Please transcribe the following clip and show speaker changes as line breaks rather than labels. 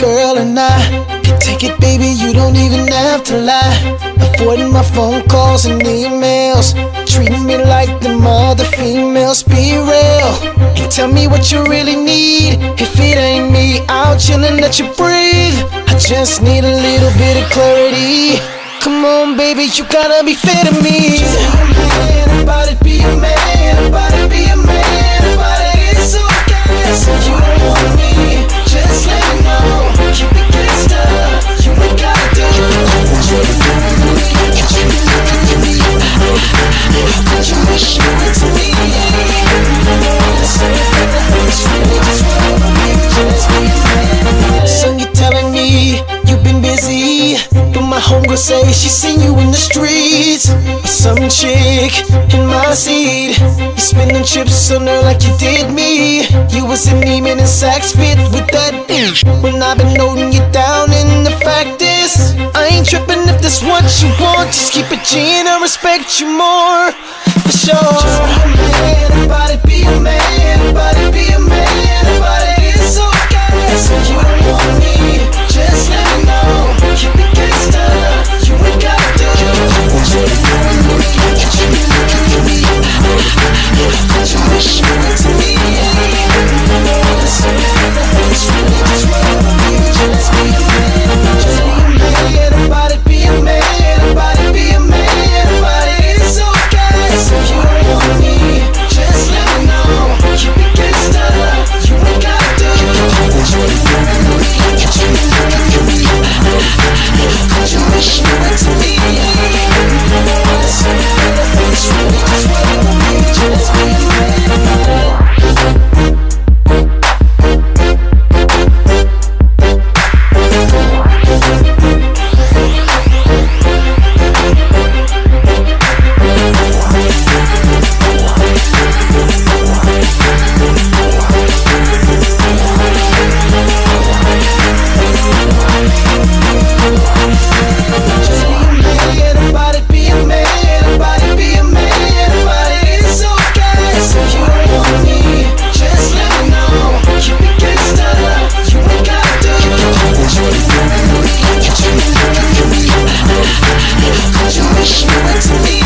girl, and I can take it, baby. You don't even have to lie. Avoiding my phone calls and emails, treating me like the mother females. Be real and tell me what you really need. If it ain't me, I'll chill and let you breathe. I just need a little bit of clarity. Come on, baby, you gotta be fair to me. Say she seen you in the streets some chick in my seat. You spending chips on her like you did me. You was a Neiman and Saks fit with that. When I've been holding you down, and the fact is, I ain't tripping if that's what you want. Just keep it G and I respect you more, for sure. Man about it, be a man what you need.